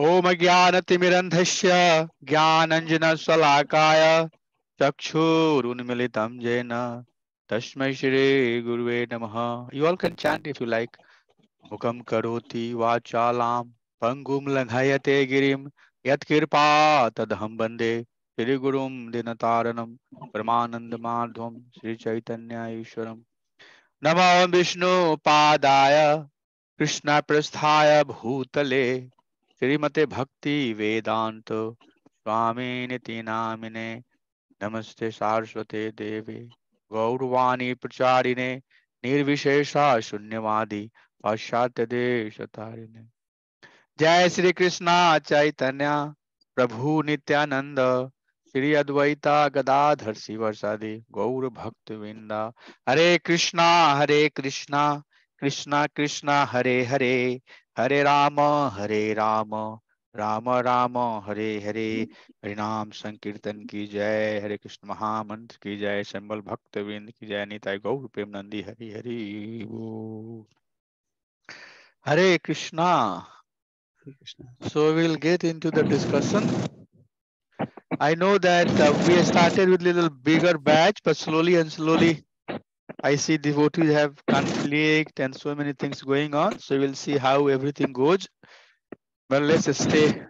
ॐ ज्ञानतिमिरन्धस्य ज्ञानञ्जनशलाकाय चक्षुरुन्मिलितं येन। तस्मै श्रीगुरुवे नमः। You all can chant if you like. मुखं करोति वाचालां, पङ्गुं लङ्घयते गिरिं। यत्कृपा तदहं वंदे श्रीगुरुं दिनतारणं परमानन्दमाधवं श्रीचैतन्य ईश्वरम् नमो विष्णुपादाय, कृष्णप्रस्थाय भूतले। श्रीमते भक्ति वेदांत स्वामी नामिने नमस्ते सारस्वते देवे। गौरवाणी प्रचारिणे, निर्विशेषा शून्यवादी, पाश्चात्य देश तारिणे। जय श्री कृष्णा चैतन्य, प्रभु नित्यानंद, श्री अद्वैता गदाधर शिवसादि गौर भक्त विंदा। हरे कृष्णा हरे कृष्णा कृष्णा कृष्णा, हरे हरे। हरे राम हरे राम राम राम हरे हरे हरिनाम संकीर्तन की जय हरे कृष्ण महामंत्र की जय संबल भक्त विंद की जय निताय गौर प्रेम नंदी हरि हरि बोल। हरे Krishna so we'll get into the discussion i know that uh, we started with little bigger batch but slowly and slowly i see devotees have conflict and so many things going on so we'll see how everything goes but let's stay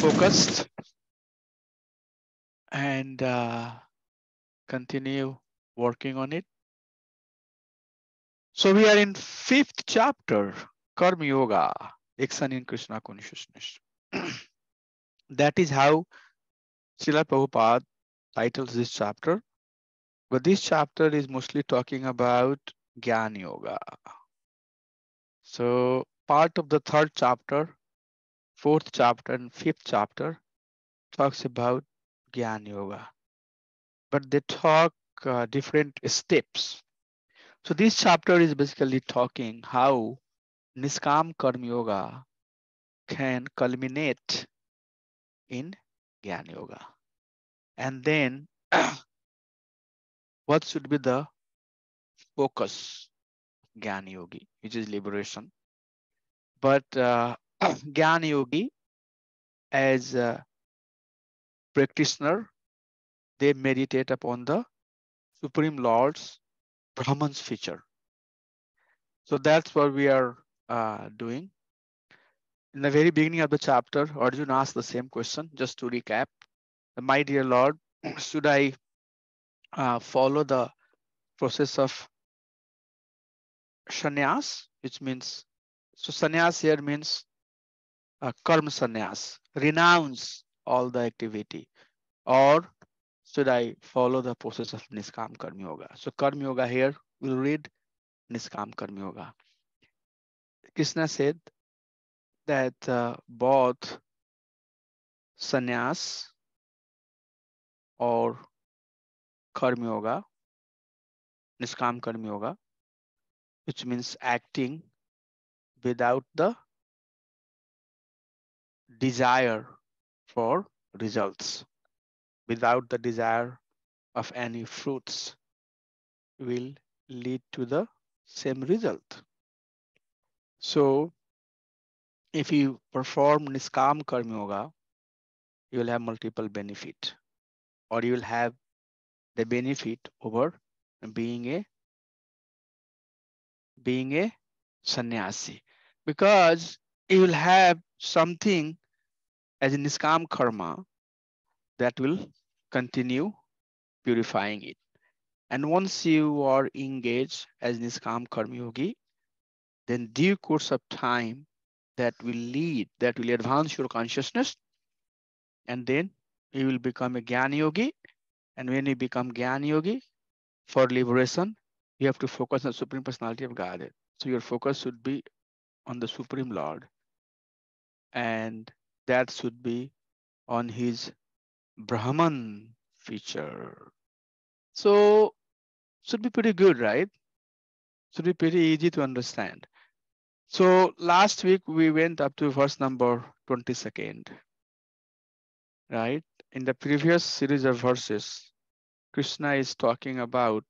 focused and uh, continue working on it. So we are in fifth chapter, Karma Yoga, action in Krishna consciousness. that is how Srila Prabhupada titles this chapter. But this chapter is mostly talking about Gyan Yoga. So part of the third chapter, fourth chapter, and fifth chapter talks about Gyan Yoga. But they talk uh, different steps. So this chapter is basically talking how Niskam Karma Yoga can culminate in Gyan Yoga. And then what should be the focus Gyan Yogi, which is liberation. But uh, Gyan Yogi as a practitioner, they meditate upon the Supreme Lord's Brahman's feature. So that's what we are uh, doing. In the very beginning of the chapter, Arjun asked the same question, just to recap. My dear Lord, should I uh, follow the process of sannyas, which means, so sannyas here means uh, karma sannyas, renounce all the activity, or should I follow the process of niskam karma yoga? So karma yoga here, we'll read niskam karma yoga. Krishna said that uh, both sannyas or karma yoga, niskam karma yoga, which means acting without the desire for results, without the desire of any fruits, will lead to the same result. So, if you perform Niskam Karma Yoga, you will have multiple benefit, or you will have the benefit over being a being a sannyasi, because you will have something as a Niskam Karma that will continue purifying it. And once you are engaged as Niskam Karma Yogi, then due course of time that will lead, that will advance your consciousness, and then you will become a Gyan Yogi. And when you become Gyan Yogi, for liberation, you have to focus on the Supreme Personality of Godhead. So your focus should be on the Supreme Lord. And that should be on his Brahman feature. So should be pretty good, right? Should be pretty easy to understand. So last week we went up to verse number 22nd, right? In the previous series of verses, Krishna is talking about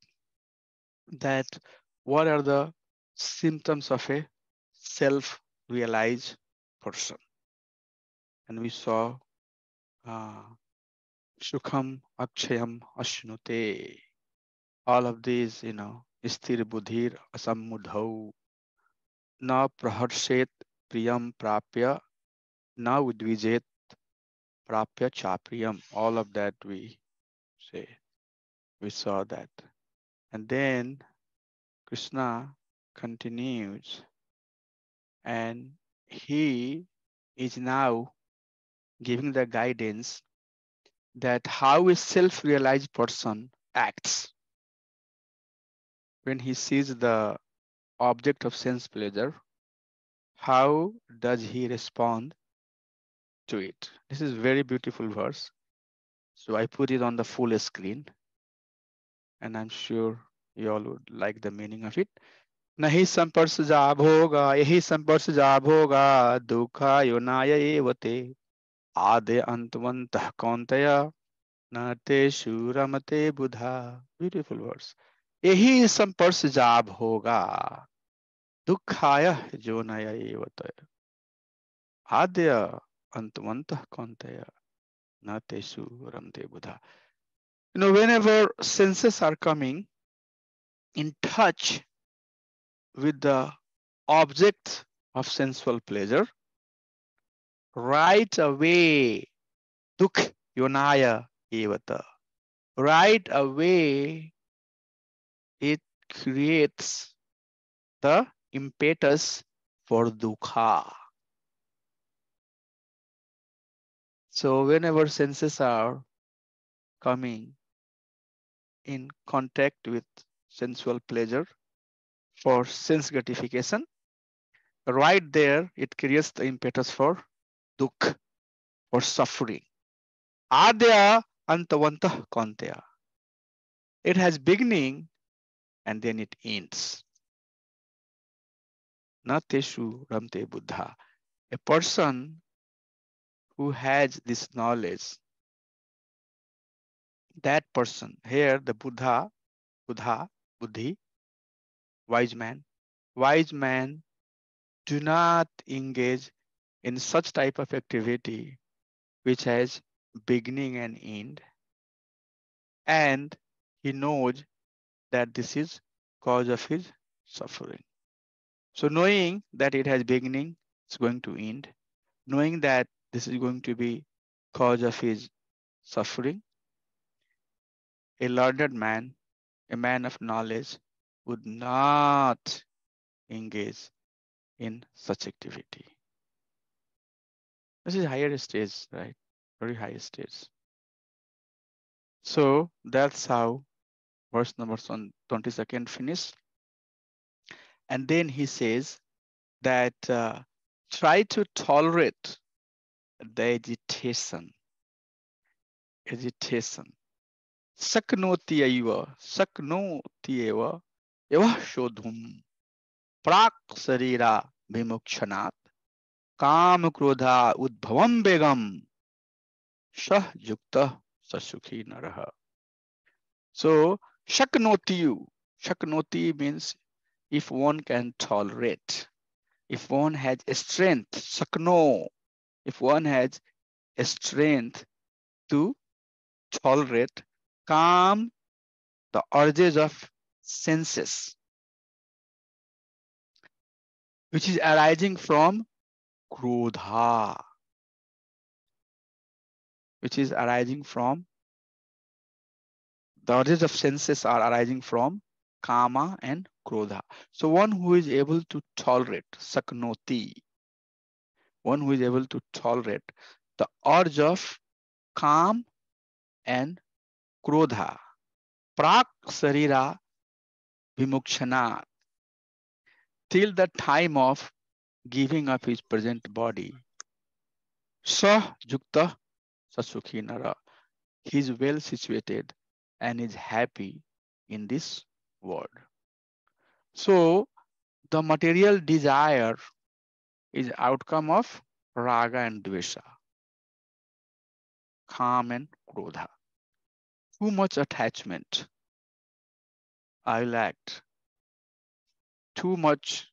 that what are the symptoms of a self-realized person. And we saw uh, Shukham Akshayam Ashnute. All of these, you know, Isthir Budhir Asammudhau Na Praharshet Priyam Prapya Na Udvijet Prapya Chapriyam. All of that we say. We saw that. And then Krishna continues and he is now giving the guidance that how a self-realized person acts. When he sees the object of sense pleasure how does he respond to it? This is very beautiful verse. So i put it on the full screen and i'm sure you all would like the meaning of it. नहीं संपर्श जा भोगा यही संपर्श जा भोगा दुखा योनाय एवते। आदे अंतवंत कौंतय न तेषु रमते बुधा। ब्यूटीफुल वर्ड्स यही संपर्श जा भोगा दुखाय जो नय एवत। आद्य अंतवंत कौंतय न तेषु रमते बुधा। You know whenever senses are coming in touch with the object of sensual pleasure, right away, dukh yonaya evata. Right away, it creates the impetus for dukha. So whenever senses are coming in contact with sensual pleasure, for sense gratification. Right there, it creates the impetus for dukh, for suffering. Adya antavantah kantya. It has beginning and then it ends. Nateshu ramte buddha. A person who has this knowledge, that person, here the Buddha, Buddha, Buddhi, wise man. Wise man do not engage in such type of activity which has beginning and end. And he knows that this is cause of his suffering. So knowing that it has beginning, it's going to end. Knowing that this is going to be cause of his suffering, a learned man, a man of knowledge, would not engage in such activity. This is higher stage, right? Very high stage. So that's how verse number 22nd finished. And then he says that uh, try to tolerate the agitation. Agitation. शक्नोत्यव शक्नोत्यव एव काम क्रोधा उद्भव बेगम। सह युक्त सुखी न रह सो शक्नोति you शक्नोति means if one can tolerate if one has strength शक्नो if one has strength to tolerate calm the urges of senses, which is arising from krodha, which is arising from the urges of senses are arising from kama and krodha. So one who is able to tolerate saknoti, one who is able to tolerate the urge of kam and क्रोधा, प्राक शरीरा विमुक्षना till the time of giving of his present body सह युक्त सुखी नर he is well situated and is happy in this world so the material desire is outcome of राग and द्वेषा काम एंड क्रोधा Too much attachment I lacked too much,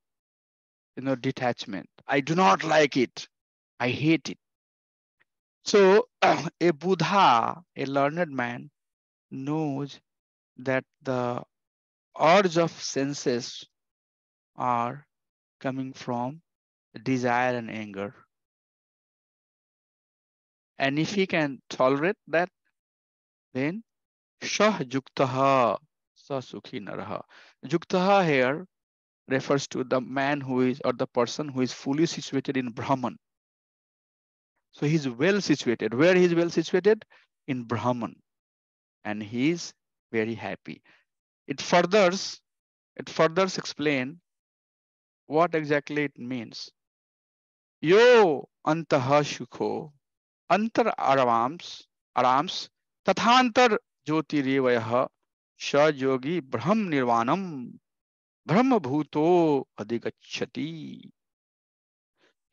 you know, detachment. I do not like it. I hate it. So a Buddha, a learned man, knows that the urge of senses are coming from desire and anger. And if he can tolerate that, then Shah Juktaha Sasukhi Naraha. Juktaha here refers to the man who is or the person who is fully situated in Brahman. So he's well situated. Where he's well situated? In Brahman. And he is very happy. It furthers, it furthers explain what exactly it means. Yo antaha shukho antar arams arams tathantar ज्योतिरव स योगी ब्रह्म निर्वाणम ब्रह्म भूतो अधिगछति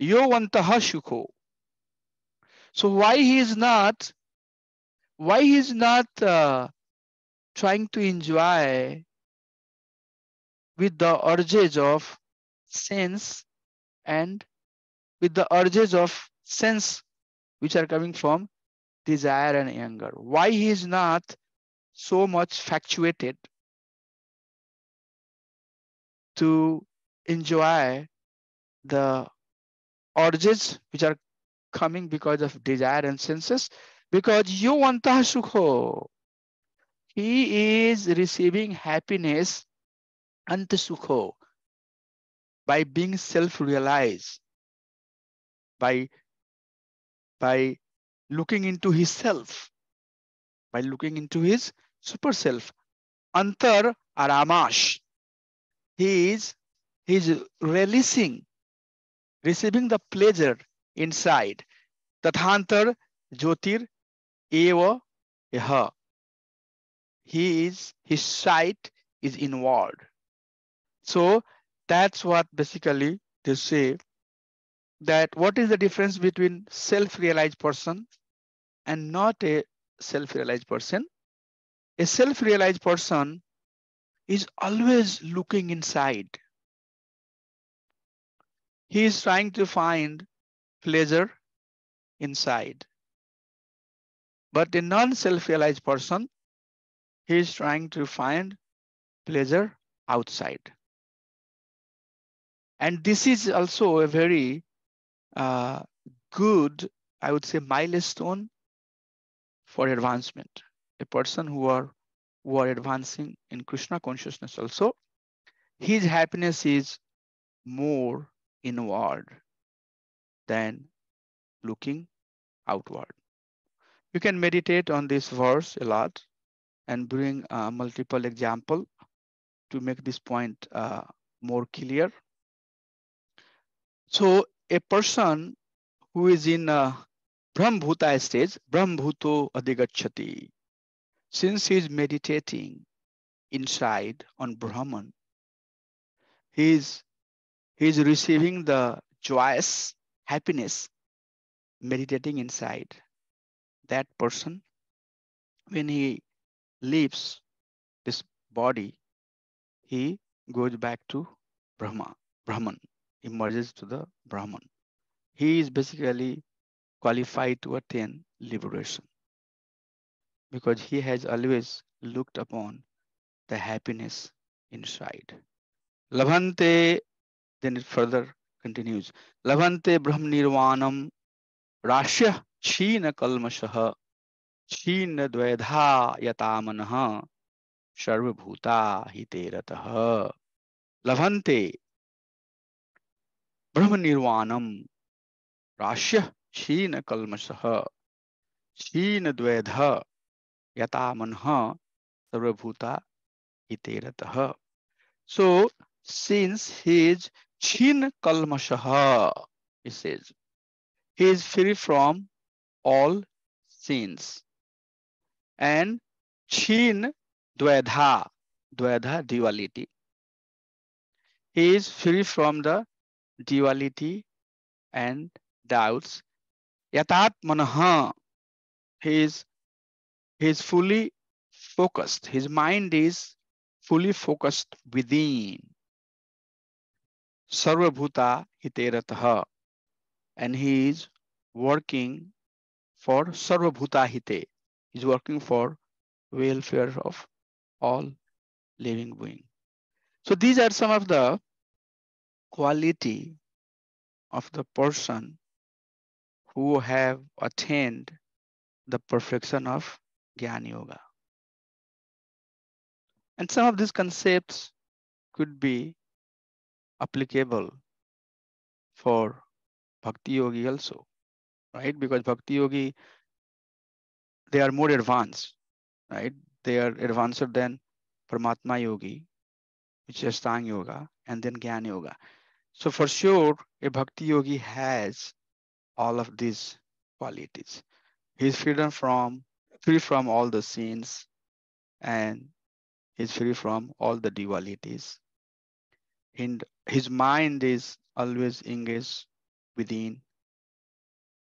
यो वंत सुखो। So why he is not why he is not trying to enjoy with the urges of sense and with the urges of sense which are coming from desire and anger why he is not so much factuated to enjoy the urges which are coming because of desire and senses? Because you want sukho. He is receiving happiness antasukho by being self-realized, by by looking into his self, by looking into his super self. Antar Aramash. He is he is releasing, receiving the pleasure inside. Tathantar Jyotir Eva Yaha. He is his sight is inward. So that's what basically they say that what is the difference between self-realized person and not a self-realized person? A self-realized person is always looking inside. He is trying to find pleasure inside. But a non-self-realized person, he is trying to find pleasure outside. And this is also a very uh, good, I would say, milestone for advancement. A person who are who are advancing in Krishna consciousness also, his happiness is more inward than looking outward. You can meditate on this verse a lot and bring uh, multiple example to make this point uh, more clear. So a person who is in uh, Brahmbhuta stage, Brahmbhuto Adigachati, since he is meditating inside on Brahman, he is, he is receiving the joyous happiness meditating inside. That person, when he leaves this body, he goes back to Brahma, Brahman emerges to the Brahman. He is basically qualified to attain liberation because he has always looked upon the happiness inside. Lavante, then it further continues. Lavante Brahm Nirvanam Rashya China Kalmashaha China Dvaidha Yatamanaha Sarvabhuta Hiterataha Lavante Brahm Nirvanam Rashya China Kalmashaha China Dvaidha यता मन सर्वभूता इतरत so since his छिन कलमश he is free from all sins and छिन द्वैधा द्वैधा duality he is free from the duality and doubts यथात्मन he is he is fully focused. His mind is fully focused within. Sarvabhuta hiterataha. And he is working for Sarvabhuta Hite. He's working for welfare of all living being. So these are some of the quality of the person who have attained the perfection of Gyan Yoga. And some of these concepts could be applicable for Bhakti Yogi also, right? Because Bhakti Yogi, they are more advanced, right? They are advanced than Paramatma Yogi, which is Ashtanga Yoga, and then Gyan Yoga. So for sure, a Bhakti Yogi has all of these qualities. He's freedom from free from all the sins and he's free from all the dualities. And his mind is always engaged within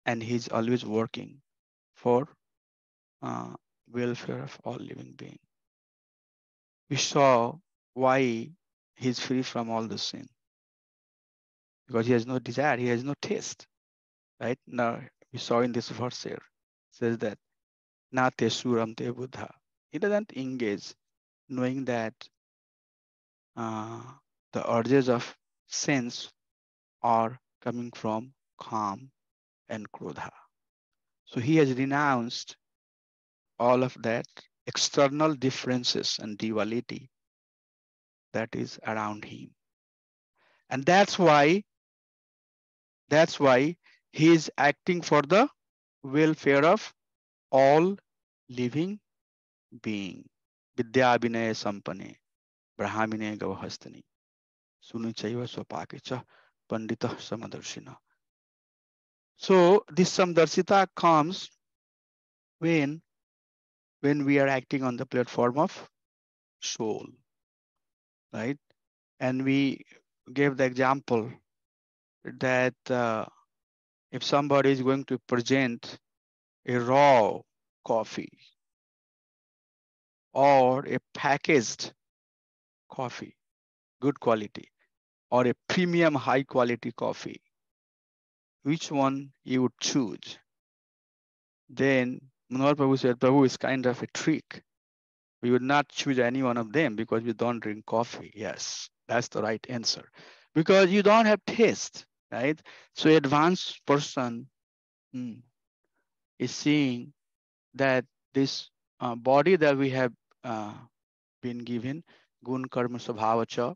and he's always working for uh, welfare of all living being. We saw why he's free from all the sin because he has no desire, he has no taste, right? Now we saw in this verse here says that na te suram te buddha. He doesn't engage knowing that uh, the urges of sense are coming from kam and krodha. So he has renounced all of that external differences and duality that is around him. And that's why that's why he is acting for the welfare of all living being. Vidya Vinaya Sampane, Brahmine Gavahastani, Sunichaiva Swapakicha, Pandita Samadarshina. So this Samdarsita comes when when we are acting on the platform of soul, right? And we gave the example that uh, if somebody is going to present a raw coffee or a packaged coffee, good quality, or a premium high quality coffee, which one you would choose? Then Manohar Prabhu said, Prabhu is kind of a trick. We would not choose any one of them because we don't drink coffee. Yes, that's the right answer. Because you don't have taste, right? So advanced person hmm, is seeing that this uh, body that we have uh, been given, gun karma sabhavacha,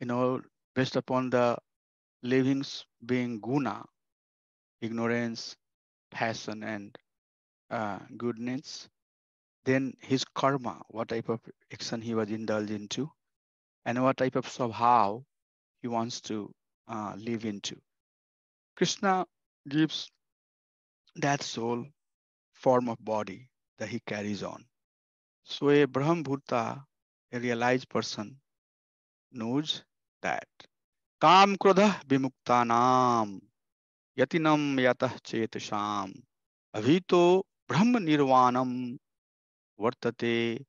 you know, based upon the livings being guna, ignorance, passion, and uh, goodness, then his karma, what type of action he was indulged into, and what type of sabhav he wants to uh, live into. Krishna gives that soul form of body that he carries on. So a Brahmbhuta, a realized person, knows that. Kam krodha vimuktanam yatinam yatah chetasham avito brahma nirvanam vartate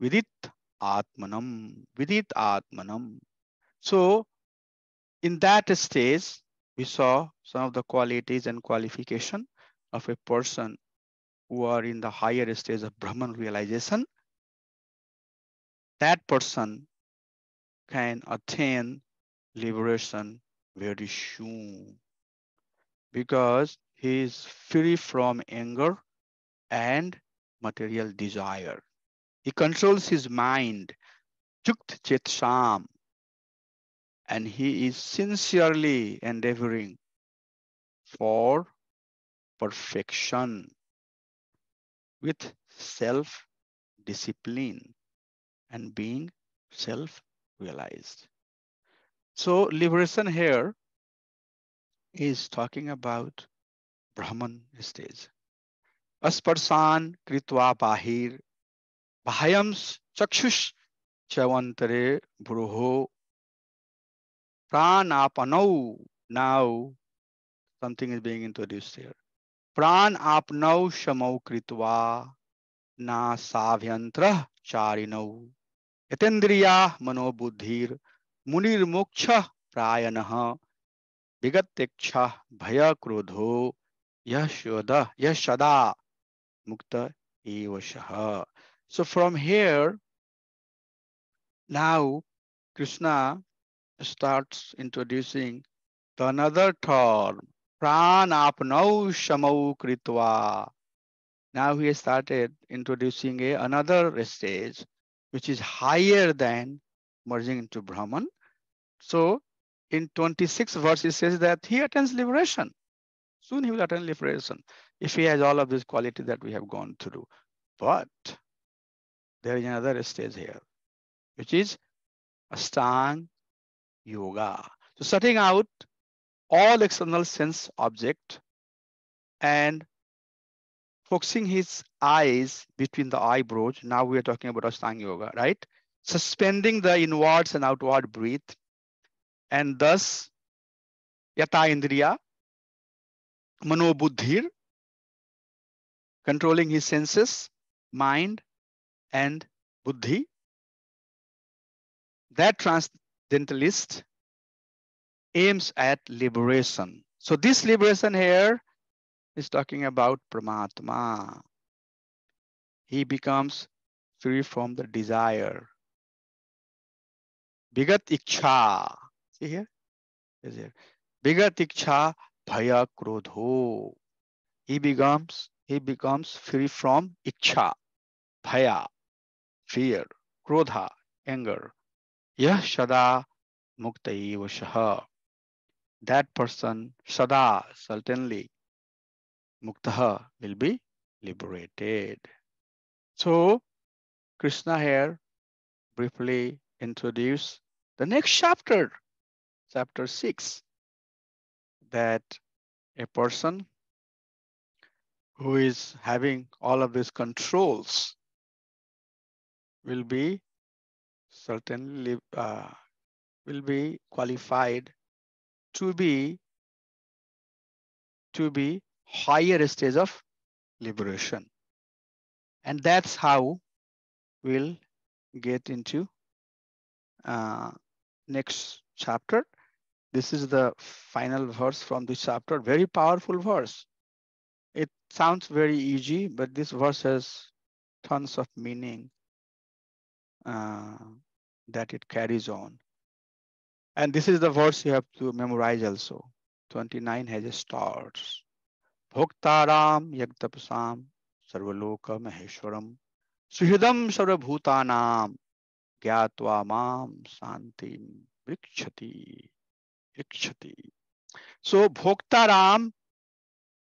vidit atmanam vidit atmanam. So in that stage, we saw some of the qualities and qualification of a person who are in the higher stage of Brahman realization. That person can attain liberation very soon because he is free from anger and material desire. He controls his mind, Jukt Chetsham, and he is sincerely endeavoring for perfection with self discipline and being self realized. So, liberation here is talking about Brahman stage. Asparsan kritva bahir bahayams chakshush chavantare bruho pranapanau. Now, something is being introduced here. प्राण आप नव शमौ कृतवा ना साभ्यंत्र चारिणव यतेन्द्रिया मनोबुद्धिर मुनिर्मोक्ष प्रायण। विगत भय क्रोधो यशोद यशदा मुक्त एवशः so from here now Krishna starts introducing the another term pran apnau shamau kritva. Now he started introducing a another stage which is higher than merging into Brahman. So in 26 verse, it says that he attains liberation. Soon he will attain liberation if he has all of this quality that we have gone through. But there is another stage here, which is Ashtang Yoga. So setting out all external sense object and focusing his eyes between the eyebrows. Now we are talking about Ashtanga Yoga, right? Suspending the inwards and outward breath and thus Yata Indriya, Manobuddhir, controlling his senses, mind, and buddhi. That transcendentalist aims at liberation. So this liberation here is talking about Paramatma. He becomes free from the desire. Bigat Iksha. See here? Is here. Bigat Iksha Bhaya Krodho. He becomes he becomes free from Iksha, Bhaya, fear, Krodha, anger. Yah Shada Mukta. That person, Sada, certainly muktaha will be liberated. So Krishna here briefly introduce the next chapter, chapter six, that a person who is having all of these controls will be certainly uh, will be qualified to be to be higher stage of liberation. And that's how we'll get into uh, next chapter. This is the final verse from this chapter, very powerful verse. It sounds very easy, but this verse has tons of meaning uh, that it carries on. And this is the verse you have to memorize also. 29 has a stars. Bhoktaram Yagtapasam Sarvaloka Maheshwaram Suhidam Sarvabhutanam Gyatva Mam Santim Vikshati Ikshati. So Bhoktaram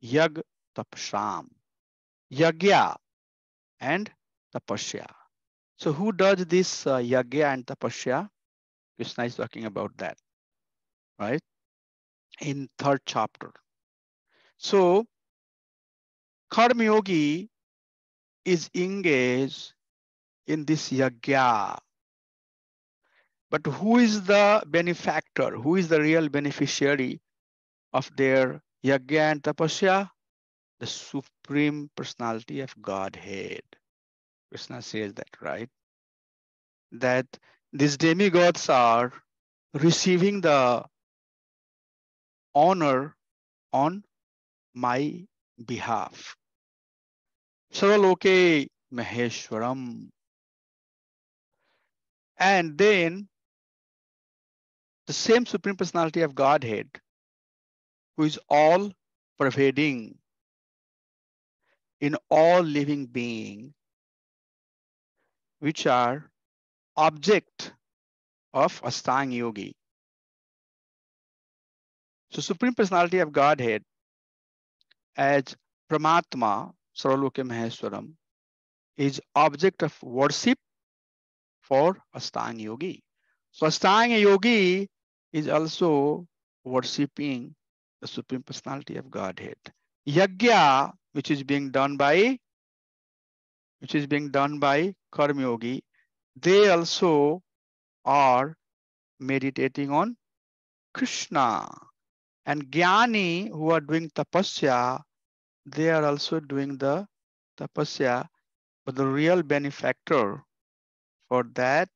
Yag Tapasam Yagya and Tapasya. So who does this uh, Yagya and Tapasya? Krishna is talking about that right in third chapter so Karma Yogi is engaged in this yagya. But who is the benefactor? Who is the real beneficiary of their yagya and tapasya? The Supreme Personality of Godhead. Krishna says that, right? That these demigods are receiving the honor on my behalf. Sarvaloke Maheshwaram. And then the same Supreme Personality of Godhead, who is all pervading in all living being, which are object of Astang Yogi. So Supreme Personality of Godhead as Paramatma Saraloke Maheswaram is object of worship for Astang Yogi. So Astang Yogi is also worshipping the Supreme Personality of Godhead. Yagya, which is being done by which is being done by Karma Yogi, they also are meditating on Krishna. And Jnani who are doing tapasya, they are also doing the tapasya, but the real benefactor for that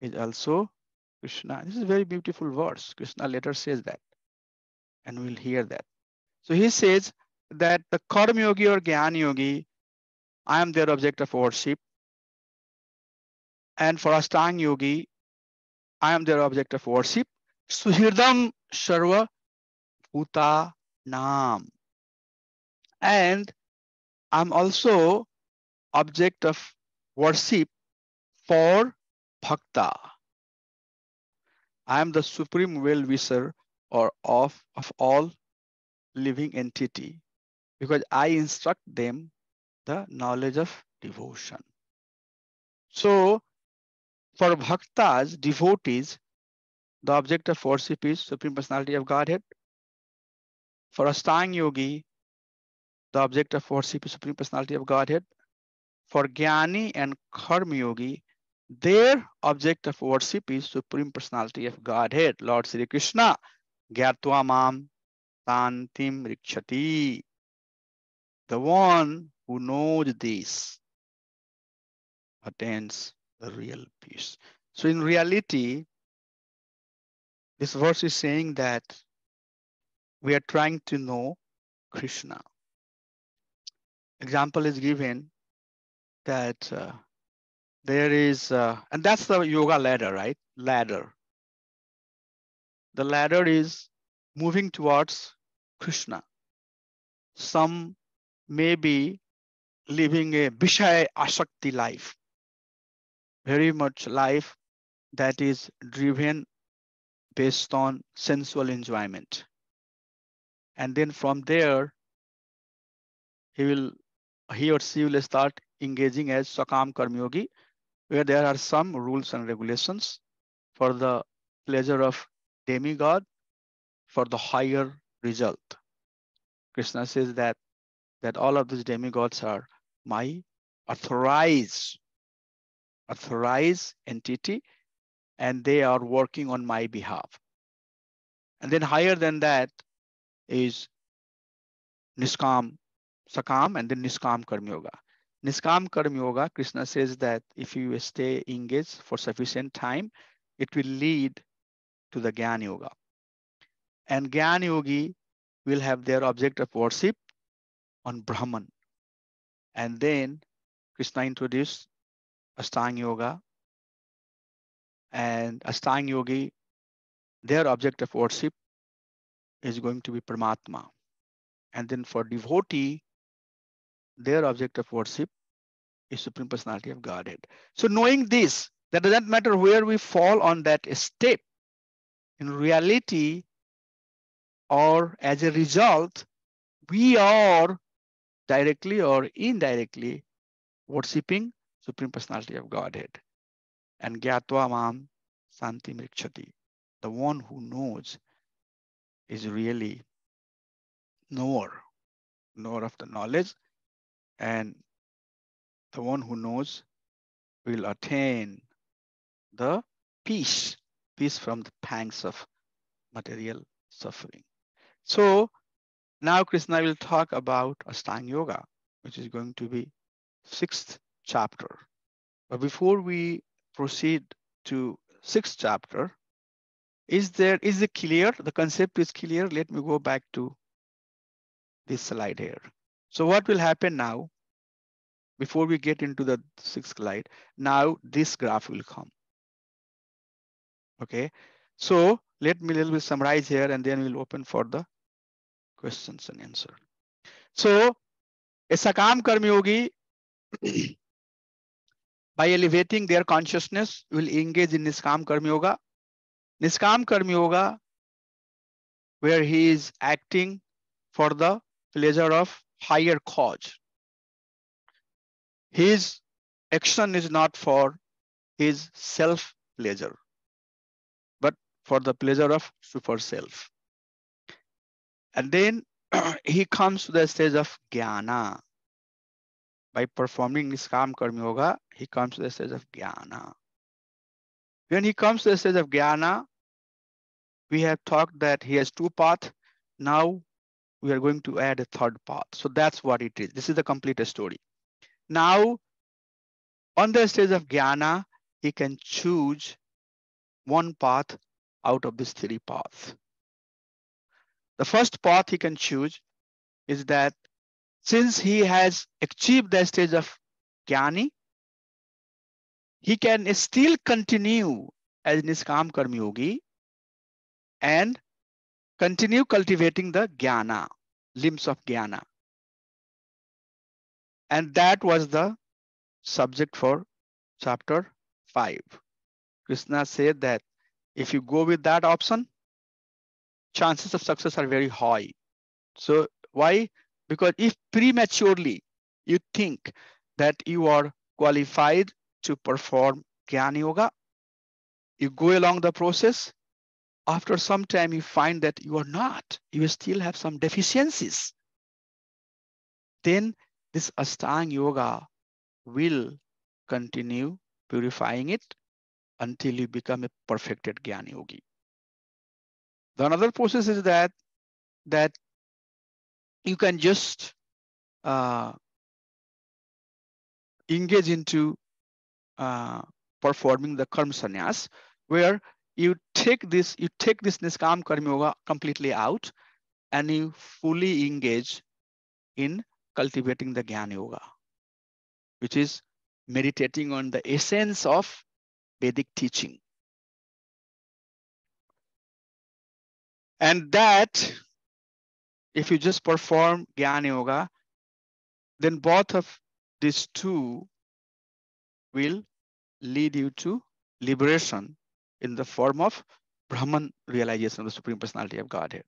is also Krishna. This is a very beautiful verse. Krishna later says that. And we'll hear that. So he says that the Karma Yogi or Gyan Yogi, I am their object of worship. And for Astang Yogi, I am their object of worship. Suhirdam Sharva Bhuta Nam. And I'm also object of worship for Bhakta. I am the supreme well-wisher or of, of all living entity because I instruct them the knowledge of devotion. So for bhaktas, devotees, the object of worship is Supreme Personality of Godhead. For Astang Yogi, the object of worship is Supreme Personality of Godhead. For Jnani and Karma Yogi, their object of worship is Supreme Personality of Godhead, Lord Sri Krishna. Gyatva Mam Tantim Rikshati. The one who knows this attains the real peace. So in reality, this verse is saying that we are trying to know Krishna. Example is given that uh, there is, uh, and that's the yoga ladder, right? Ladder. The ladder is moving towards Krishna. Some may be living a Vishaya Ashakti life, very much life that is driven based on sensual enjoyment. And then from there, he will, he or she will start engaging as Sakam Karmyogi, where there are some rules and regulations for the pleasure of demigod for the higher result. Krishna says that that all of these demigods are my authorized authorized entity and they are working on my behalf. And then higher than that is Niskam Sakam and then Niskam Karma Yoga. Niskam Karma Yoga, Krishna says that if you stay engaged for sufficient time, it will lead to the Gyan Yoga. And Gyan Yogi will have their object of worship on Brahman. And then Krishna introduced Astang Yoga. And Astang Yogi, their object of worship is going to be Paramatma. And then for devotee, their object of worship is Supreme Personality of Godhead. So knowing this, that doesn't matter where we fall on that step. In reality, or as a result, we are directly or indirectly worshipping Supreme Personality of Godhead. And Gyatva Mam Santi Mrikshati, the one who knows is really knower, knower of the knowledge, and the one who knows will attain the peace, peace from the pangs of material suffering. So now Krishna will talk about Astang Yoga, which is going to be sixth chapter. But before we proceed to sixth chapter, is there is it clear? The concept is clear. Let me go back to this slide here. So what will happen now? Before we get into the sixth slide, now this graph will come. Okay, so let me a little bit summarize here and then we'll open for the questions and answer. So a Sakam Karma Yogi by elevating their consciousness will engage in Niskam Karma Yoga. Niskam Karma Yoga where he is acting for the pleasure of higher cause. His action is not for his self pleasure but for the pleasure of super self. And then he comes to the stage of jnana. By performing Niskam Karma Yoga, he comes to the stage of jnana. When he comes to the stage of jnana, we have talked that he has two paths. Now we are going to add a third path. So that's what it is. This is the complete story. Now, on the stage of jnana, he can choose one path out of these three paths. The first path he can choose is that since he has achieved the stage of Jnani, he can still continue as Niskam Karmi Yogi and continue cultivating the Jnana, limbs of Jnana. And that was the subject for chapter 5. Krishna said that if you go with that option, chances of success are very high. So why? Because if prematurely you think that you are qualified to perform Jnana Yoga, you go along the process. After some time, you find that you are not, you still have some deficiencies. Then this Astang Yoga will continue purifying it until you become a perfected Jnana Yogi. The another process is that that you can just uh, engage into uh, performing the karma sannyas, where you take this you take this niskam karma yoga completely out, and you fully engage in cultivating the jnana yoga, which is meditating on the essence of Vedic teaching. And that, if you just perform Jnana Yoga, then both of these two will lead you to liberation in the form of Brahman realization of the Supreme Personality of Godhead.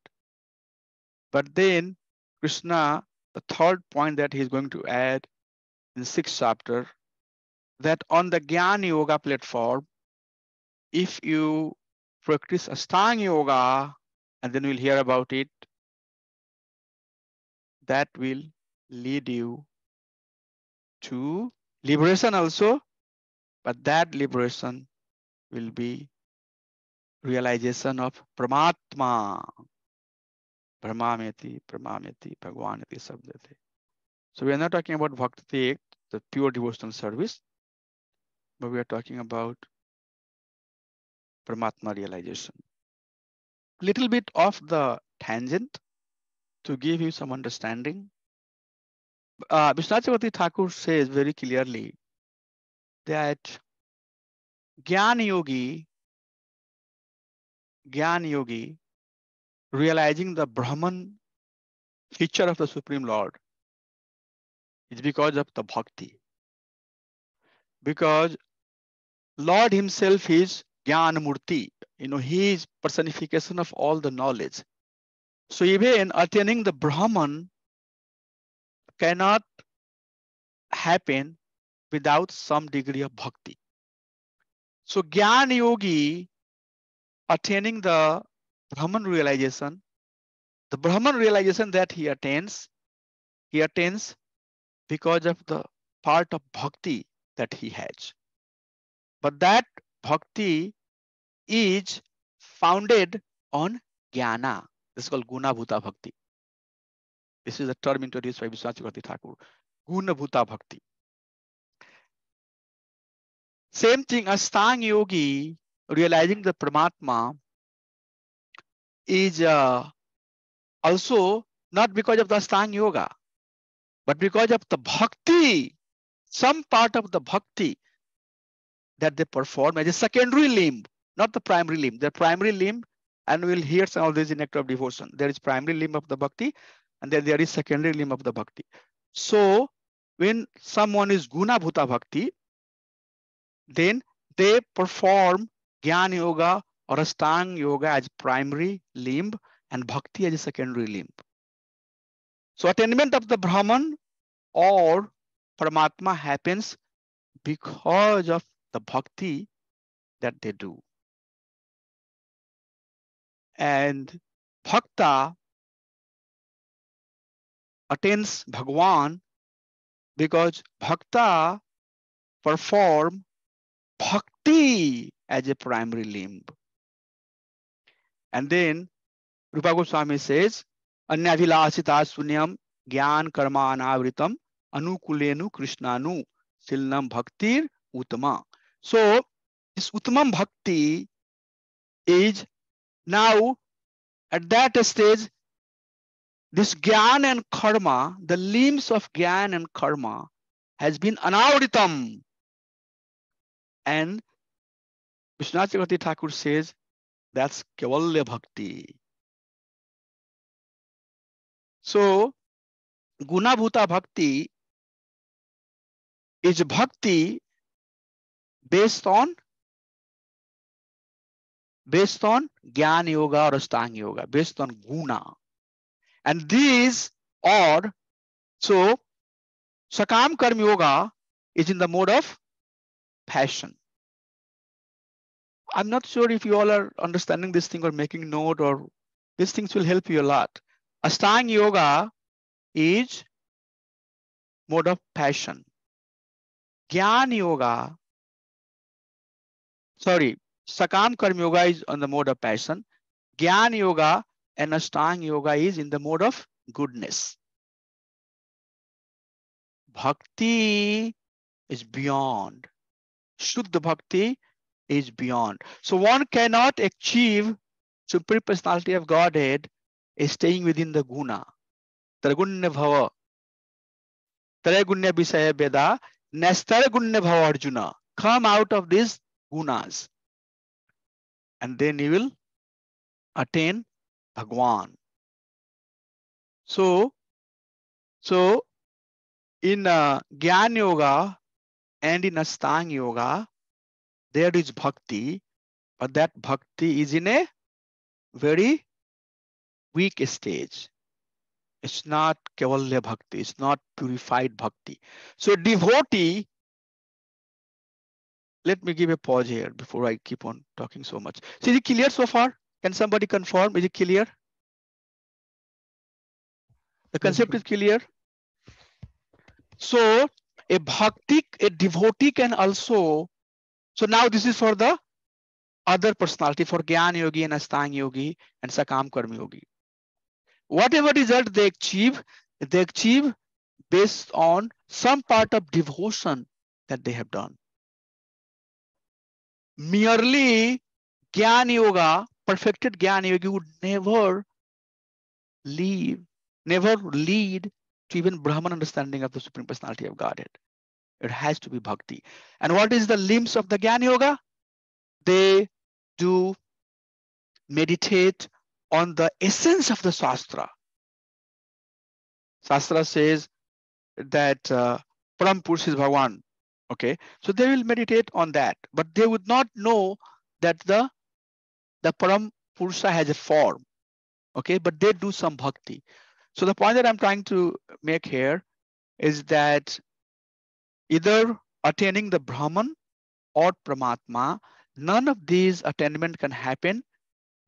But then Krishna, the third point that he's going to add in sixth chapter, that on the Jnana Yoga platform, if you practice Astanga Yoga, and then we'll hear about it, that will lead you to liberation also, but that liberation will be realization of Paramatma. Brahmameti, Brahmameti, Bhagwanati, Sabdati. So we are not talking about Bhakti, the pure devotional service, but we are talking about Paramatma realization. Little bit off the tangent to give you some understanding. Uh, Thakur says very clearly that Gyan Yogi, Gyan Yogi, realizing the Brahman feature of the Supreme Lord is because of the bhakti. Because Lord himself is Gyan Murti. You know, he is personification of all the knowledge. So even attaining the Brahman cannot happen without some degree of bhakti. So Gyan Yogi attaining the Brahman realization, the Brahman realization that he attains, he attains because of the part of bhakti that he has. But that bhakti is founded on jnana. This is called guna bhuta bhakti. This is a term introduced by Vishwanath Thakur. Guna bhuta bhakti. Same thing, Astang Yogi realizing the Paramatma is uh, also not because of the Astang Yoga, but because of the bhakti, some part of the bhakti that they perform as a secondary limb, not the primary limb. The primary limb, and we'll hear some of these in Nectar of Devotion. There is primary limb of the bhakti, and then there is secondary limb of the bhakti. So when someone is guna bhuta bhakti, then they perform Gyan Yoga or Astang Yoga as primary limb and Bhakti as a secondary limb. So attainment of the Brahman or Paramatma happens because of the Bhakti that they do. And Bhakta attains Bhagwan because Bhakta perform bhakti as a primary limb. And then Rupa Goswami says, Anyavilashita sunyam gyan karma anavritam anukulenu krishnanu silnam bhaktir utama. So this uttamam bhakti is now at that stage this Gyan and Karma, the limbs of Gyan and Karma has been anavritam. And Vishwanath Thakur says that's Kevalya Bhakti. So, Guna Bhuta Bhakti is Bhakti based on based on Gyan Yoga or Astang Yoga, based on Guna. And these are, so Sakam Karma Yoga is in the mode of passion. I'm not sure if you all are understanding this thing or making note or these things will help you a lot. Astang Yoga is mode of passion. Gyan Yoga, sorry, Sakam Karma Yoga is on the mode of passion. Gyan Yoga and Ashtanga Yoga is in the mode of goodness. Bhakti is beyond. Shuddha Bhakti is beyond. So one cannot achieve Supreme Personality of Godhead is staying within the guna. Tragunya bhava. Tragunya visaya veda. Nastaragunya bhava Arjuna. Come out of these gunas. And then you will attain Bhagwan. So, so in uh, Gyan Yoga and in Astang Yoga, there is bhakti, but that bhakti is in a very weak stage. It's not Kevalya Bhakti, it's not purified Bhakti. So devotee, let me give a pause here before I keep on talking so much. So is it clear so far? Can somebody confirm? Is it clear? The concept is clear. So a bhakti, a devotee can also, so now this is for the other personality for Gyan Yogi and Astang Yogi and Sakam Karmi Yogi. Whatever result they achieve, they achieve based on some part of devotion that they have done. Merely Gyan Yoga perfected Gyan Yogi would never leave, never lead to even Brahman understanding of the Supreme Personality of Godhead. It has to be bhakti. And what is the limbs of the Gyan Yoga? They do meditate on the essence of the Shastra. Shastra says that uh, Param Purush is Bhagavan. Okay, so they will meditate on that, but they would not know that the the Param Purusha has a form, okay, but they do some bhakti. So the point that I'm trying to make here is that either attaining the Brahman or Paramatma, none of these attainment can happen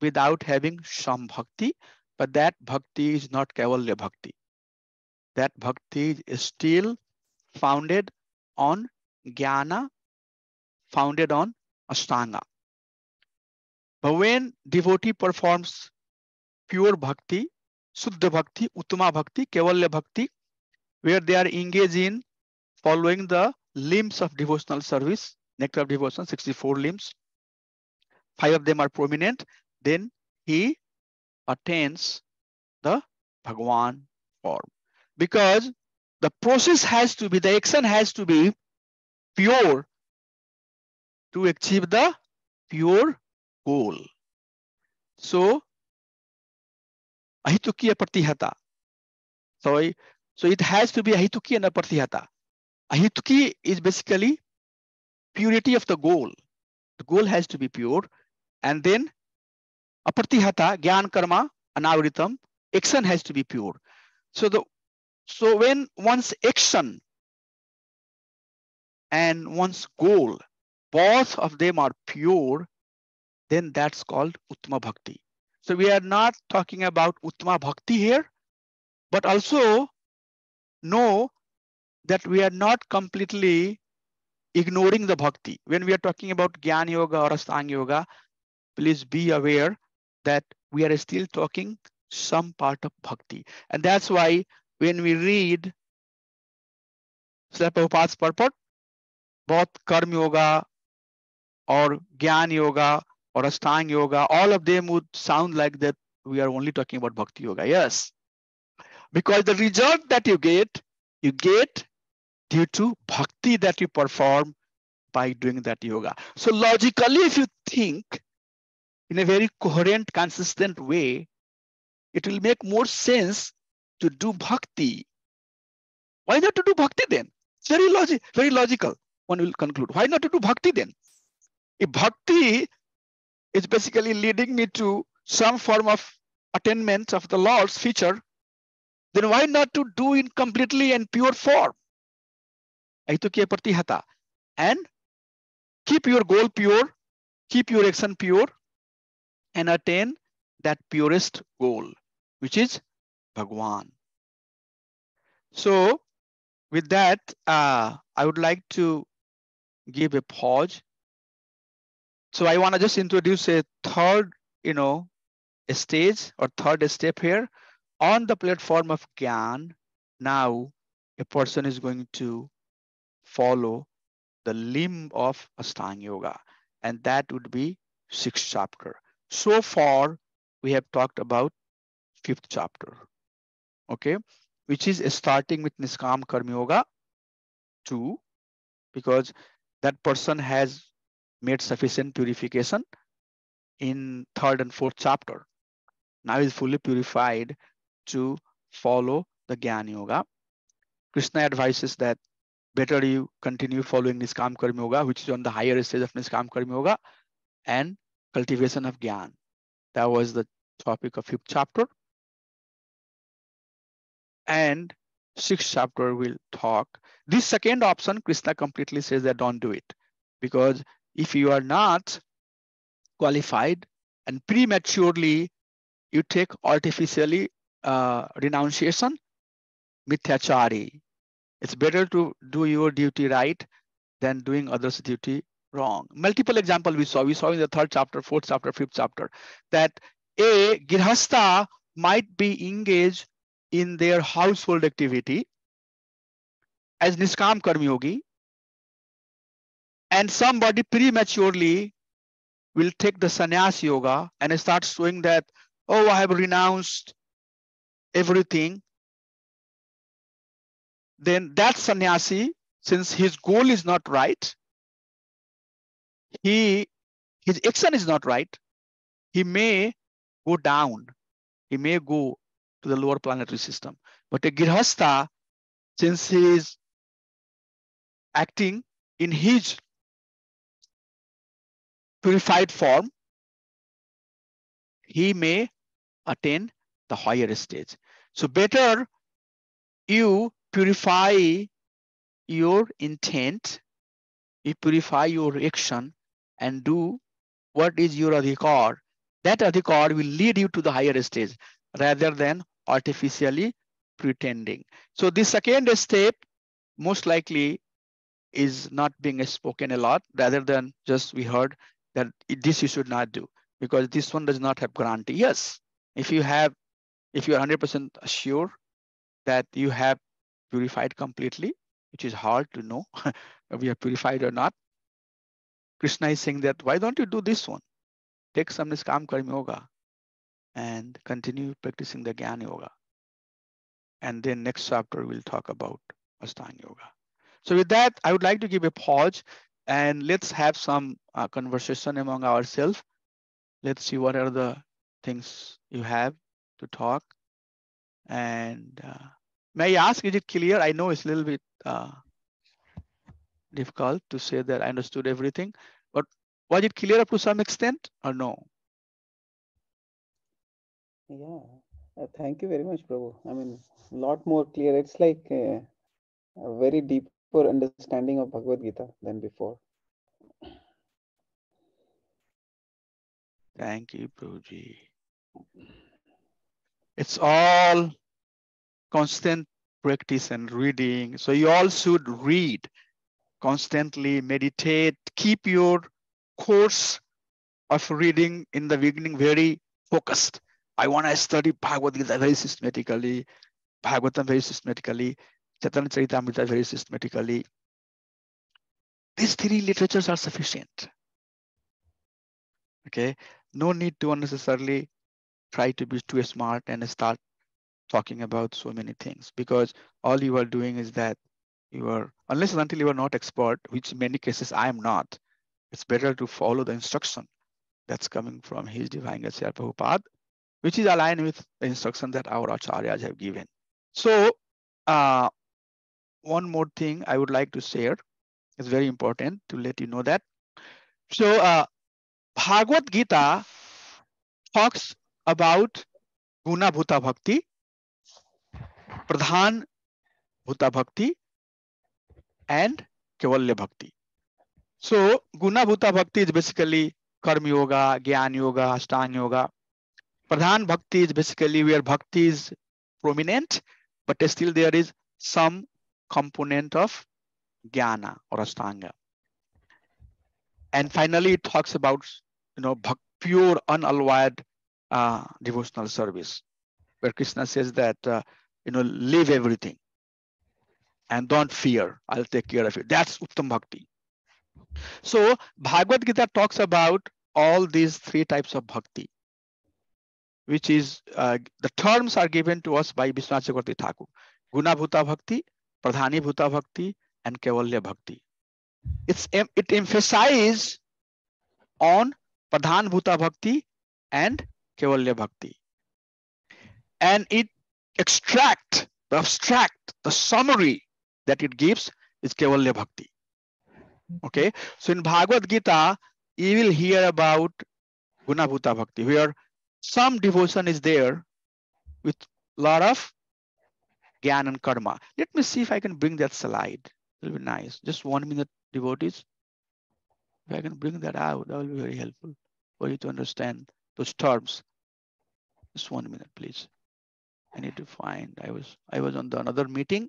without having some bhakti, but that bhakti is not Kevalya bhakti. That bhakti is still founded on jnana, founded on ashtanga. But when devotee performs pure bhakti, Suddha bhakti, Uttama bhakti, Kevalya bhakti, where they are engaged in following the limbs of devotional service, nectar of devotion, 64 limbs. Five of them are prominent. Then he attains the Bhagwan form. Because the process has to be, the action has to be pure to achieve the pure goal. So, ahitukiya pratihata. So, so it has to be ahituki and pratihata. Ahituki is basically purity of the goal. The goal has to be pure. And then apratihata, gyan karma, anavritam, action has to be pure. So the so when one's action and one's goal, both of them are pure, then that's called Uttama Bhakti. So we are not talking about Uttama Bhakti here, but also know that we are not completely ignoring the Bhakti. When we are talking about Gyan Yoga or Astanga Yoga, please be aware that we are still talking some part of Bhakti. And that's why when we read Srila Prabhupada's purport, both Karma Yoga or Gyan Yoga or Ashtanga Yoga, all of them would sound like that we are only talking about Bhakti Yoga. Yes, Because the result that you get, you get due to bhakti that you perform by doing that yoga. So logically, if you think in a very coherent, consistent way, it will make more sense to do bhakti. Why not to do bhakti then? It's very logic, very logical. One will conclude. Why not to do bhakti then? If bhakti is basically leading me to some form of attainment of the Lord's feature, then why not to do it completely in pure form? And keep your goal pure, keep your action pure, and attain that purest goal, which is Bhagwan. So with that, uh, I would like to give a pause. So I want to just introduce a third, you know, stage or third step here on the platform of Gyan. Now a person is going to follow the limb of Ashtanga Yoga, and that would be sixth chapter. So far, we have talked about fifth chapter, okay, which is starting with Niskam Karma Yoga 2, because that person has made sufficient purification in third and fourth chapter. Now is fully purified to follow the Gyan Yoga. Krishna advises that better you continue following Niskam Karma Yoga, which is on the higher stage of Niskam Karma Yoga, and cultivation of Gyan. That was the topic of fifth chapter. And sixth chapter will talk. This second option, Krishna completely says that don't do it. Because if you are not qualified and prematurely you take artificially uh, renunciation, mithyachari. It's better to do your duty right than doing others' duty wrong. Multiple example we saw. We saw in the third chapter, fourth chapter, fifth chapter, that a girhasta might be engaged in their household activity as Niskam Karma Yogi, and somebody prematurely will take the sannyas yoga and start showing that, oh, I have renounced everything. Then that sannyasi, since his goal is not right, he his action is not right, he may go down. He may go to the lower planetary system. But a girhasta, since he is acting in his purified form, he may attain the higher stage. So better you purify your intent, you purify your action and do what is your adhikar. That adhikar will lead you to the higher stage rather than artificially pretending. So the second step most likely is not being spoken a lot rather than just we heard that this you should not do because this one does not have guarantee. Yes, if you have, if you are 100% sure that you have purified completely, which is hard to know you are purified or not. Krishna is saying that why don't you do this one? Take some Niskam Karma Yoga and continue practicing the Gyan Yoga. And then next chapter we'll talk about Ashtanga Yoga. So with that, I would like to give a pause and let's have some uh, conversation among ourselves. Let's see what are the things you have to talk. And uh, may I ask, is it clear? I know it's a little bit uh, difficult to say that I understood everything, but was it clear up to some extent or no? Yeah, uh, thank you very much, Prabhu. I mean, a lot more clear. It's like uh, a very deeper understanding of Bhagavad Gita than before. Thank you, Prabhuji. It's all constant practice and reading. So you all should read constantly, meditate, keep your course of reading in the beginning very focused. I want to study Bhagavad Gita very systematically, Bhagavatam very systematically, Chaitanya Charitamrita very systematically. These three literatures are sufficient. Okay, no need to unnecessarily try to be too smart and start talking about so many things because all you are doing is that you are, unless until you are not expert, which in many cases I am not, it's better to follow the instruction that's coming from His Divine Grace Prabhupada, which is aligned with the instruction that our acharyas have given. So, uh, one more thing I would like to share is very important to let you know that. So, uh, Bhagavad Gita talks about Guna Bhuta Bhakti, Pradhan Bhuta Bhakti, and Kevalya Bhakti. So Guna Bhuta Bhakti is basically Karma Yoga, Gyan Yoga, Ashtanga Yoga. Pradhan Bhakti is basically where Bhakti is prominent, but still there is some component of Jnana or Ashtanga. And finally, it talks about you know pure unalloyed uh, devotional service, where Krishna says that uh, you know leave everything and don't fear. I'll take care of it. That's Uttam Bhakti. So Bhagavad Gita talks about all these three types of bhakti, which is uh, the terms are given to us by Vishwanath Chakravarti Thakur. Guna Bhuta Bhakti, pradhani bhuta भक्ति and Kewalya भक्ति। It's it emphasise on प्रधान भूता भक्ति and Kewalya भक्ति। And it extract the abstract the summary that it gives is Kewalya भक्ति। Okay so in Bhagavad Gita you will hear about गुणा भूता भक्ति where some devotion is there with lore of Gyan and Karma. Let me see if I can bring that slide. It'll be nice. Just one minute, devotees. If I can bring that out, that will be very helpful for you to understand those terms. Just one minute, please. I need to find, I was, I was on the another meeting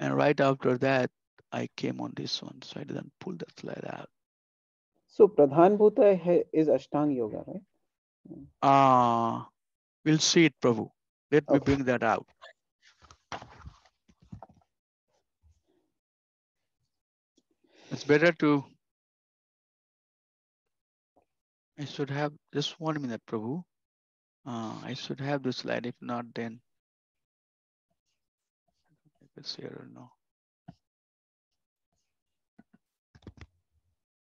and right after that, I came on this one, so I didn't pull that slide out. So Pradhan Bhuta is Ashtanga Yoga, right? Ah, uh, we'll see it, Prabhu. Let okay. me bring that out. It's better to. I should have just one minute, Prabhu. Uh, I should have the slide. If not, then it's here or no.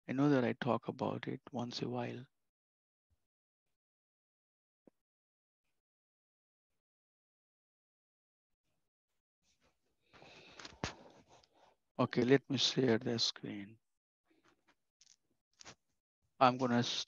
I know that I talk about it once a while. Okay, let me share the screen. I'm gonna